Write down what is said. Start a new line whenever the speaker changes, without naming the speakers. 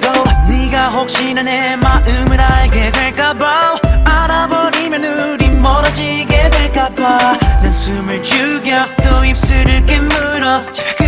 담담해지고 네가 혹시나 내 마음을 알게 될까봐 알아버리면 우리 멀어지게 될까봐 난 숨을 죽여 또 입술을 깨물어 제발 그